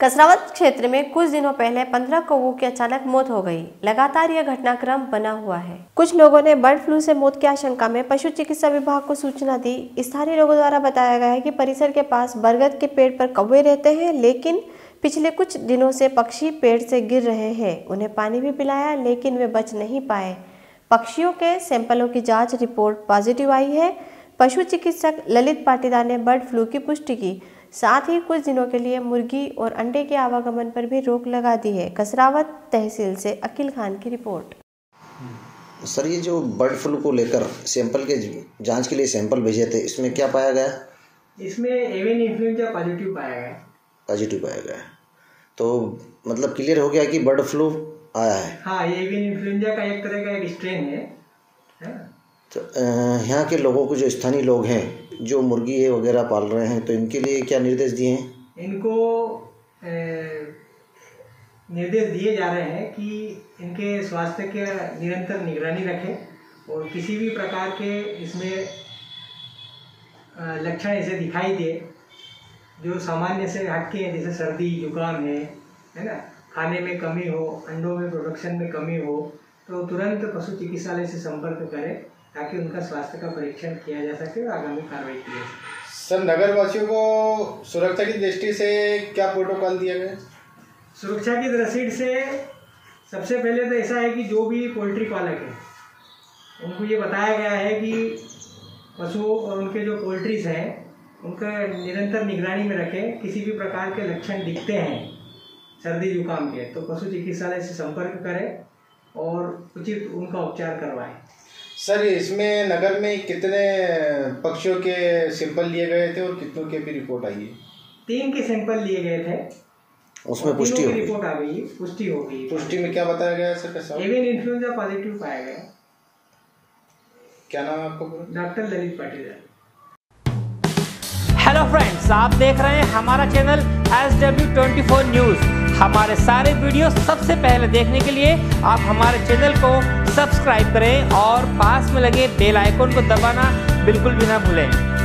कसरावत क्षेत्र में कुछ दिनों पहले पंद्रह कौवों की अचानक मौत हो गई। लगातार यह घटनाक्रम बना हुआ है। कुछ लोगों ने बर्ड फ्लू से मौत की आशंका में पशु चिकित्सा विभाग को सूचना दी। स्थानीय लोगों द्वारा बताया गया है कि परिसर के पास बरगद के पेड़ पर कौवे रहते हैं, लेकिन पिछले कुछ दिनों से पक्षी पेड़ से गिर रहे हैं। उन्हें पानी भी पिलाया, लेकिन वे बच नहीं पाए। पक्षियों के सैंपलों की जाँच रिपोर्ट पॉजिटिव आई है। पशु चिकित्सक ललित पाटीदार ने बर्ड फ्लू की पुष्टि की। साथ ही कुछ दिनों के लिए मुर्गी और अंडे के आवागमन पर भी रोक लगा दी है। कसरावत तहसील से अकील खान की रिपोर्ट। सर ये जो बर्ड फ्लू को लेकर सैंपल के जाँच के लिए सैंपल भेजे थे इसमें क्या पाया गया? इसमें एवियन इन्फ्लुएंजा पॉजिटिव पाया गया। पॉजिटिव पाया गया। तो मतलब क्लियर हो गया कि बर्ड फ्लू आया है? हाँ एवियन इन्फ्लुएंजा का एक तरह का एक स्ट्रेन है। यहाँ के लोगों को जो स्थानीय लोग हैं, जो मुर्गी है वगैरह पाल रहे हैं तो इनके लिए क्या निर्देश दिए हैं? इनको निर्देश दिए जा रहे हैं कि इनके स्वास्थ्य के निरंतर निगरानी रखें और किसी भी प्रकार के इसमें लक्षण ऐसे दिखाई दे, जो सामान्य से हटके हैं जैसे सर्दी, जुकाम है है ना? खाने में कमी हो, अंडों में प्रोडक्शन में कमी हो तो तुरंत पशु चिकित्सालय से संपर्क करें। ताकि उनका स्वास्थ्य का परीक्षण किया जा सके और आगामी कार्रवाई की जा सके। सर नगर वासियों को सुरक्षा की दृष्टि से क्या प्रोटोकॉल दिया गया? सुरक्षा की दृष्टि से सबसे पहले तो ऐसा है कि जो भी पोल्ट्री पालक हैं उनको ये बताया गया है कि पशुओं और उनके जो पोल्ट्रीज हैं उनका निरंतर निगरानी में रखें किसी भी प्रकार के लक्षण दिखते हैं सर्दी जुकाम के तो पशु चिकित्सालय से संपर्क करें और उचित उनका उपचार करवाएँ। सर इसमें नगर में कितने पक्षियों के सैंपल लिए गए थे और कितनों के भी रिपोर्ट आई है? तीन के सैंपल लिए गए थे। उसमें पुष्टि हो रिपोर्ट आ गई पुष्टि हो गई। पुष्टि में क्या बताया गया सर कैसा एवियन इन्फ्लुएंजा पॉजिटिव पाया गया। क्या नाम है आपका doctor Lalit Patil hello friends आप देख रहे हैं हमारा channel S W twenty four news हमारे सारे वीडियो सबसे पहले देखने के लिए आप हमारे चैनल को सब्सक्राइब करें और पास में लगे बेल आइकन को दबाना बिल्कुल भी ना भूलें।